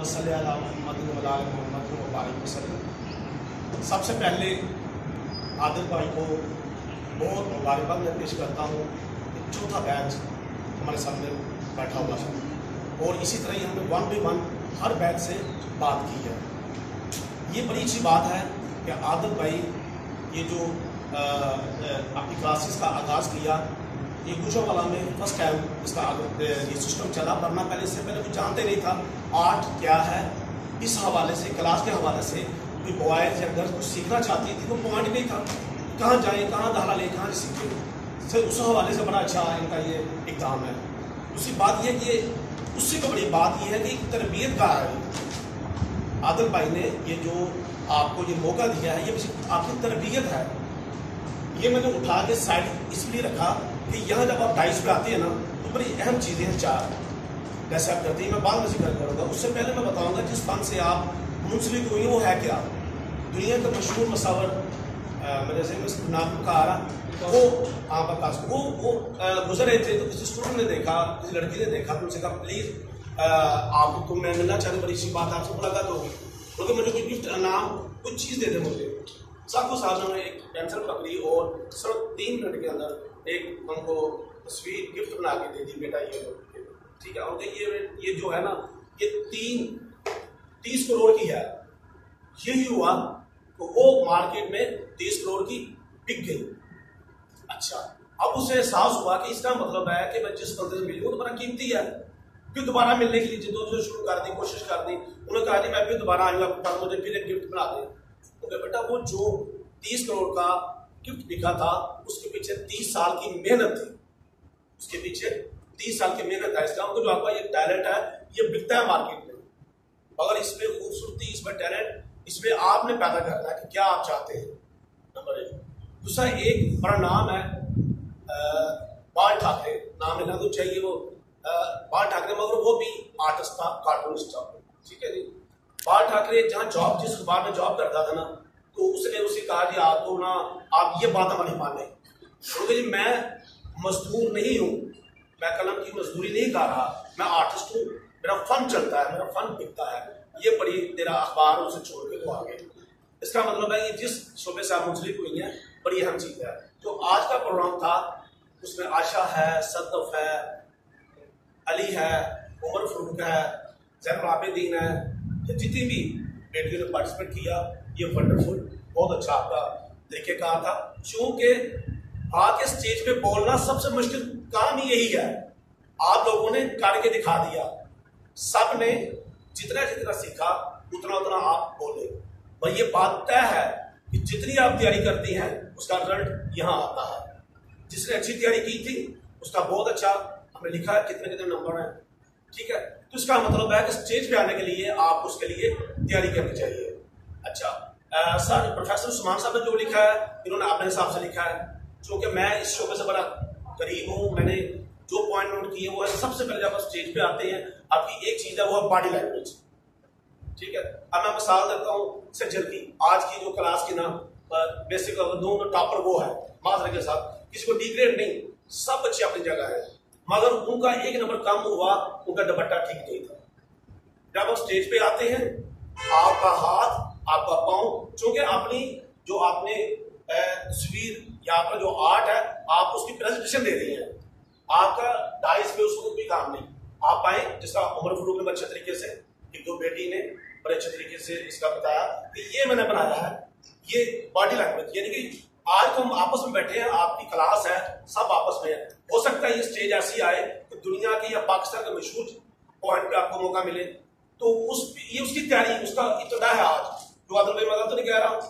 اللهم صل على محمد وعلى آل محمد وبارک وسلم۔ سب سے پہلے عادل بھائی کو بہت مبارکباد میں پیش کرتا ہوں۔ کہ چوتھا بیچ ہمارے سامنے بیٹھا ہوا ہے۔ اور اسی طرح ہی ہم نے ون بائی ون ہر بیچ سے بات کی ہے۔ یہ بڑی اچھی بات ہے کہ عادل بھائی یہ جو اپنی کلاسز کا آغاز کیا۔ یہ گوشہ والا میں فرسٹ ٹائم اس کا یہ سسٹم چلا، ورنہ پہلے اس سے پہلے کوئی جانتے نہیں تھا۔ آرٹ کیا ہے؟ اس حوالے سے، کلاس کے حوالے سے کوئی بوائز یا گرلس کچھ سیکھنا چاہتی تھی وہ پوائنٹ نہیں تھا۔ کہاں جائیں، کہاں دہلا لیں، کہاں سیکھیں۔ اس حوالے سے بڑا اچھا ان کا یہ اقدام ہے۔ دوسری بات یہ کہ اس سے بڑی بات یہ ہے کہ ایک تربیت کا ہے۔ عادل بھائی نے یہ جو آپ کو یہ موقع دیا ہے، یہ آپ کی تربیت ہے۔ یہ میں نے اٹھا کے سائڈ اس لیے رکھا کہ یہاں جب آپ ڈائس پہ آتے ہیں نا تو بڑی اہم چیزیں ہیں چار۔ جیسے آپ کرتے ہیں میں بعد میں ذکر کروں گا۔ اس سے پہلے میں بتاؤں گا جس فن سے آپ منسلک ہوئی ہیں وہ ہے کیا؟ دنیا کا مشہور مصور آ، میں جیسے میں نام کا آ رہا۔ وہ آپ کا پاس وہ وہ گزر رہے تھے تو کسی اسٹوڈنٹ نے دیکھا کسی لڑکی نے دیکھا تو ان سے کہا پلیز آپ کو تم میں ملنا چاہتے بڑی اچھی بات آپ سے ملاقات ہوگی۔ کیونکہ مجھے کوئی گفٹ نام کچھ چیز دے دے مجھے۔ سب کو ساتھ میں ایک پینسل پکڑی اور صرف تین منٹ کے اندر ایک ہم کو تصویر گفٹ بنا کے دے دی بیٹا یہ ٹھیک ہے؟ اور یہ یہ جو ہے نا، یہ تین تیس کروڑ کی ہے۔ یہی ہوا کہ وہ مارکیٹ میں تیس کروڑ کی بک گئی۔ اچھا اب اسے احساس ہوا کہ اس کا مطلب ہے کہ میں جس بندے سے ملی ہوں تو بڑا قیمتی ہے۔ پھر دوبارہ ملنے کے لیے جدوجہد شروع کر دی، کوشش کر دی، انہوں نے کہا جی میں پھر دوبارہ آئوں گا آپ کے پاس مجھے پھر ایک گفٹ بنا دیں۔ بیٹا وہ جو تیس کروڑ کا گفٹ بکا تھا، اس کے پیچھے تیس سال کی محنت تھی۔ اس کے پیچھے تیس سال کی محنت ہے اس کا مطلب جو آپ کا یہ ٹیلنٹ ہے، یہ بکتا ہے مارکیٹ میں۔ مگر اس میں خوبصورتی، اس میں ٹیلنٹ اس میں آپ نے پیدا کرنا ہے کہ کیا آپ چاہتے ہیں۔ نمبر ایک۔ دوسرا، ایک بڑا نام ہے بال ٹھاکرے۔ نام لینا تو چاہیے وہ۔ بال ٹھاکرے، مگر وہ بھی آرٹسٹ تھا کارٹونسٹ تھا۔ ٹھیک ہے جی؟ بال ٹھاکرے، جہاں جاب جس اخبار میں جاب کرتا تھا نا، تو اس نے اسے کہا جی آپ تو نا، آپ یہ بات ہماری مانیں کیونکہ جی میں مزدور نہیں ہوں۔ میں قلم کی مزدوری نہیں کر رہا، میں آرٹسٹ ہوں۔ میرا فن چلتا ہے، میرا فن بکتا ہے۔ یہ بڑی تیرا اخبار، اسے چھوڑ کے وہ آگے اس کا مطلب ہے کہ جس شعبے سے آپ منسلک ہوئی ہیں بڑی اہم چیز ہے۔ جو آج کا پروگرام تھا، اس میں آشا ہے، صدف ہے، علی ہے، عمر فروق ہے، زین العابدین ہے جتنی بھی بیٹیوں نے پارٹیسپیٹ کیا. یہ ونڈرفل بہت اچھا آپ کا طریقہ کار تھا. چونکہ آ کے اسٹیج پہ بولنا سب سے مشکل کام یہی ہے. آپ لوگوں نے کر کے دکھا دیا. سب نے جتنا جتنا سیکھا، اتنا اتنا آپ بولے. اور یہ بات طے ہے کہ جتنی آپ تیاری کرتی ہیں، اس کا رزلٹ یہاں آتا ہے. جس نے اچھی تیاری کی تھی، اس کا بہت اچھا ہم نے لکھا ہے. کتنے کتنے نمبر ہیں؟ ٹھیک ہے؟ تو اس کا مطلب ہے کہ اسٹیج پہ آنے کے لیے آپ اس کے لیے تیاری کرنی چاہیے۔ اچھا۔ سر پروفیسر عثمان صاحب نے جو لکھا ہے، انہوں نے اپنے حساب سے لکھا ہے۔ چونکہ میں اس شعبے سے بڑا قریب ہوں، میں نے جو پوائنٹ نوٹ کیے، وہ ہے سب سے پہلے جب آپ اسٹیج پہ آتے ہیں، آپ کی ایک چیز ہے، وہ ہے باڈی لینگویج ٹھیک ہے؟ اب میں مثال دیتا ہوں سجل کی۔ آج کی جو کلاس کی نا بیسک دو ٹاپر وہ ہے معذرت کے ساتھ۔ کسی کو ڈی گریڈ نہیں، سب بچے اپنی جگہ ہے مگر ان کا ایک نمبر کم ہوا، ان کا دوپٹہ ٹھیک نہیں تھا۔ جب آپ اسٹیج پہ آتے ہیں، آپ کا ہاتھ، آپ کا پاؤں، چونکہ اپنی جو آپ نے تصویر یا آپ کا جو آرٹ ہے، آپ اس کی پریزنٹیشن دے رہی ہیں۔ آپ کا ڈائس پہ اس کو کوئی کام نہیں۔ آپ آئیں، جس کا عمر فروغ نے اچھے طریقے سے، ایک دو بیٹی نے بڑے اچھے طریقے سے اس کا بتایا کہ یہ میں نے بنایا ہے۔ یہ باڈی لینگویج یعنی کہ آج تو ہم آپس میں بیٹھے ہیں، آپ کی کلاس ہے، سب آپس میں ہے ہو سکتا ہے یہ اسٹیج ایسی آئے کہ دنیا کی یا پاکستان کا مشہور پوائنٹ پہ آپ کو موقع ملے۔ تو اس یہ اس کی تیاری اس کا ابتدا ہے آج۔ جو عادل بھائی میں تو نہیں کہہ رہا ہوں۔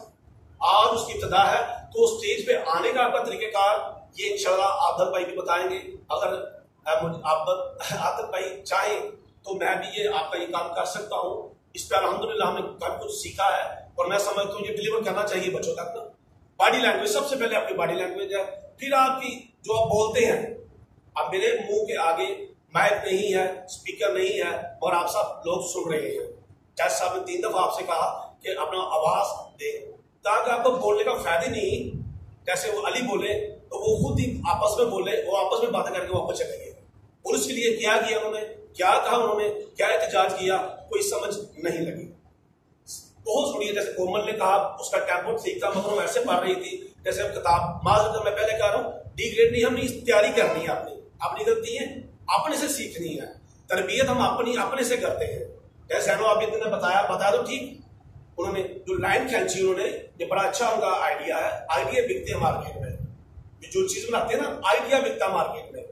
آج اس کی ابتدا ہے۔ تو اسٹیج پہ آنے کا آپ کا طریقہ کار یہ انشاءاللہ عادل بھائی بھی بتائیں گے۔ اگر آپ عادل بھائی چاہیں تو میں بھی یہ آپ کا یہ کام کر سکتا ہوں۔ اس پہ الحمدللہ ہم نے کافی کچھ سیکھا ہے۔ اور میں سمجھتا ہوں یہ ڈلیور کرنا چاہیے بچوں تک نا۔ باڈی لینگویج سب سے پہلے آپ کی باڈی لینگویج ہے۔ پھر آپ کی جو آپ بولتے ہیں اب میرے منہ کے آگے مائک نہیں ہے اسپیکر نہیں ہے اور آپ سب لوگ سن رہے ہیں۔ جج صاحب نے تین دفعہ آپ سے کہا کہ اپنا آواز دے۔ تاکہ آپ کو بولنے کا فائدہ نہیں، جیسے وہ علی بولے تو وہ خود ہی آپس میں بولے، وہ آپس میں باتیں کر کے واپس چلے گئے۔ اور اس کے لیے کیا کیا انہوں نے؟ کیا کہا انہوں نے؟ کیا احتجاج کیا؟ کوئی سمجھ نہیں لگی۔ بہت سنی جیسے کومل نے کہا، اس کا ٹیمپو ٹھیک تھا مگر وہ ایسے پڑھ رہی تھی۔ جیسے ہم کتاب معذرت میں پہلے کہہ رہا ہوں ڈی گریڈ نہیں، ہم نے تیاری کرنی ہے آپ اپنی اپنی غلطی ہے۔ اپنے سے سیکھنی ہے۔ تربیت ہم اپنی اپنے سے کرتے ہیں۔ جیسے انو ابھی نے بتایا، بتا دو ٹھیک۔ انہوں نے جو لائن کھینچی، انہوں نے، یہ بڑا اچھا ان کا آئیڈیا ہے۔ آئیڈیا بکتے ہیں مارکیٹ میں۔ جو چیز بناتے ہیں نا آئیڈیا بکتا مارکیٹ میں۔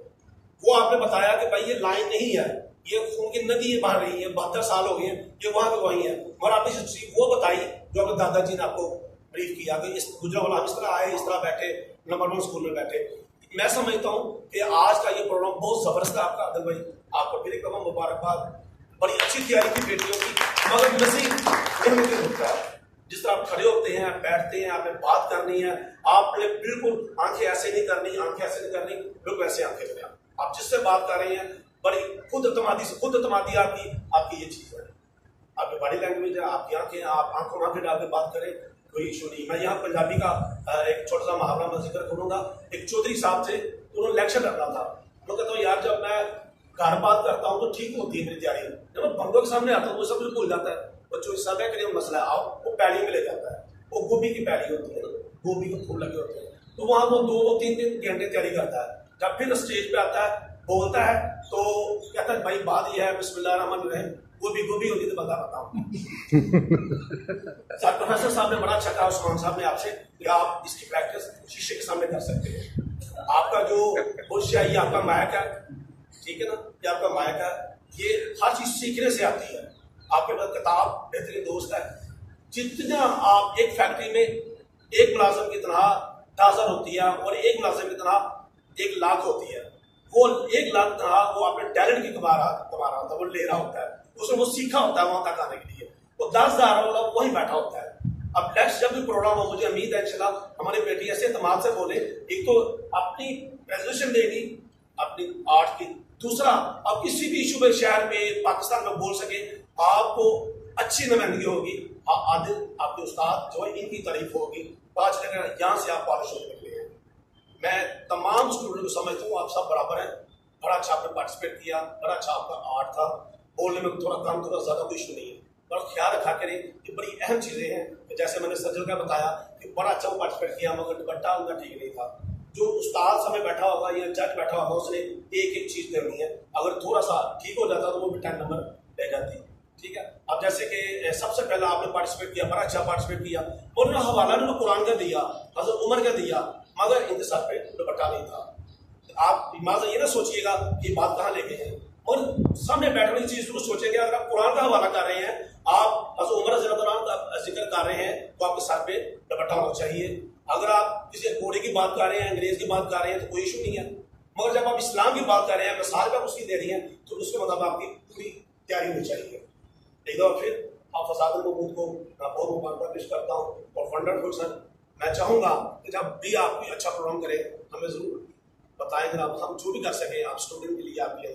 وہ آپ نے بتایا کہ بھائی یہ لائن نہیں ہے۔ یہ خون کی ندی بڑھ رہی ہے بہتر سال ہو گئے ہیں یہ وہاں کے وہیں ہے اور آپ نے چیز وہ بتائی جو اپنے دادا جی نے آپ کو بریف کیا کہ اس گجرا والا اس طرح آئے، اس طرح بیٹھے نمبر ون اسکول میں بیٹھے۔ میں سمجھتا ہوں کہ آج کا یہ پروگرام بہت زبردست ہے آپ کا عدل بھائی۔ آپ کو پھر ایک دفعہ مبارکباد۔ بڑی اچھی تیاری کی بیٹیوں کی۔ مگر مزید ہوتا ہے جس طرح آپ کھڑے ہوتے ہیں بیٹھتے ہیں، آپ نے بات کرنی ہے، آپ نے بالکل آنکھیں ایسے نہیں کرنی، آنکھیں ایسے نہیں کرنی، بالکل ایسے آنکھیں کریں آپ جس سے بات کر رہے ہیں بڑی خود اعتمادی سے خود اعتمادی آپ کی آپ کی یہ چیز ہے۔ آپ کی باڈی لینگویج ہے، آپ کی آنکھیں آپ آنکھوں آنکھیں ڈال کے بات کریں، کوئی ایشو نہیں۔ میں یہاں پنجابی کا ایک چھوٹا سا محاورہ میں ذکر کروں گا۔ ایک چودھری صاحب تھے، انہوں نے لیکچر رکھنا تھا۔ میں کہتا ہوں، یار، جب میں گھر بات کرتا ہوں تو ٹھیک ہوتی ہے میری تیاری۔ جب میں بندوں کے سامنے آتا ہوں وہ سب کچھ بھول جاتا ہے۔ بچوں، اس سب ہے مسئلہ ہے، آؤ، وہ پیڑی میں لے جاتا ہے۔ وہ گوبھی کی پیڑی ہوتی ہے نا۔ گوبھی کے پھول لگے ہوتے ہیں۔ تو وہاں وہ دو دو تین تین گھنٹے تیاری کرتا ہے۔ جب پھر اسٹیج پہ آتا ہے بولتا ہے تو کہتا ہے بھائی بات یہ ہے بسم اللہ الرحمن الرحیم گوبھی گوبھی ہوتی تو بندہ بتاؤ سر پروفیسر صاحب نے بڑا اچھا کہا عثمان صاحب نے آپ سے کہ آپ اس کی پریکٹس شیشے کے سامنے کر سکتے ہیں۔ آپ کا جو برش ہے یہ آپ کا مائک ہے ٹھیک ہے نا؟ یہ آپ کا مائک ہے۔ یہ ہر چیز سیکھنے سے آتی ہے۔ آپ کے پاس کتاب بہترین دوست ہے۔ جتنا آپ ایک فیکٹری میں ایک ملازم کی طرح تازر ہوتی ہے اور ایک ملازم کی طرح ایک لاکھ ہوتی ہے وہ ایک لاکھ طرح وہ اپنے ٹیلنٹ کی کما رہا کما رہا ہوتا ہے، وہ لے رہا ہوتا ہے۔ اس نے وہ سیکھا ہوتا ہے وہاں تک آنے کے لیے۔ وہ دس ہزار والا وہیں بیٹھا ہوتا ہے۔ اب نیکسٹ جب بھی پروگرام ہو، مجھے امید ہے انشاءاللہ ہماری بیٹی ایسے اعتماد سے بولے۔ ایک تو اپنی پریزنٹیشن دے گی اپنی آرٹ کی۔ دوسرا، اب کسی بھی شعبے شہر میں، پاکستان میں بول سکے، آپ کو اچھی نمائندگی ہوگی۔ ہاں، عادل، آپ کے استاد جو ہے، ان کی تعریف ہوگی۔ پانچ لگا یہاں سے آپ پالش ہونے نکلے ہیں میں تمام اسٹوڈنٹ کو سمجھتا ہوں، آپ سب برابر ہیں۔ بڑا اچھا آپ نے پارٹیسپیٹ کیا، بڑا اچھا آپ کا آرٹ تھا۔ بولنے میں تھوڑا کم، تھوڑا زیادہ کوئی ایشو نہیں ہے۔ بڑا خیال رکھا کریں کہ بڑی اہم چیزیں ہیں۔ جیسے میں نے سجل کا بتایا کہ بڑا اچھا وہ پارٹیسپیٹ کیا، مگر دوپٹہ ان کا ٹھیک نہیں تھا۔ جو استاد سامنے بیٹھا ہوگا یا جج بیٹھا ہوگا، اس نے ایک ایک چیز کرنی ہے۔ اگر تھوڑا سا ٹھیک ہو جاتا تو وہ بھی ٹین نمبر لے جاتی۔ ٹھیک ہے؟ اب جیسے کہ سب سے پہلا آپ نے پارٹیسپیٹ کیا، بڑا اچھا پارٹیسپیٹ کیا۔ اور انہوں نے حوالہ نے قرآن کا دیا، حضرت عمر کا دیا۔ مگر انتصار پہ دوپٹہ نہیں تھا۔ آپ معذا یہ نہ سوچیے گا کہ بات کہاں لے گئے ہیں؟ اور سامنے بیٹھنے والی چیز کو سوچیں گے اگر آپ قرآن کا حوالہ کر رہے ہیں، آپ حضرت عمر رضی اللہ کا ذکر کر رہے ہیں، تو آپ کے ساتھ پہ دوپٹہ ہونا چاہیے۔ اگر آپ کسی گھوڑے کی بات کر رہے ہیں، انگریز کی بات کر رہے ہیں، تو کوئی ایشو نہیں ہے۔ مگر جب آپ اسلام کی بات کر رہے ہیں مثال کا اس کی دے رہی ہیں، تو اس کے مطابق آپ کی پوری تیاری ہونی چاہیے۔ ایک دفعہ پھر آپ فساد المحمود کو میں بہت پیش کرتا ہوں اور فنڈر فٹ سر میں چاہوں گا کہ جب بھی آپ کوئی اچھا پروگرام کریں ہمیں ضرور بتائیں جناب ہم جو بھی کر سکیں آپ اسٹوڈنٹ کے لیے آپ کے لیے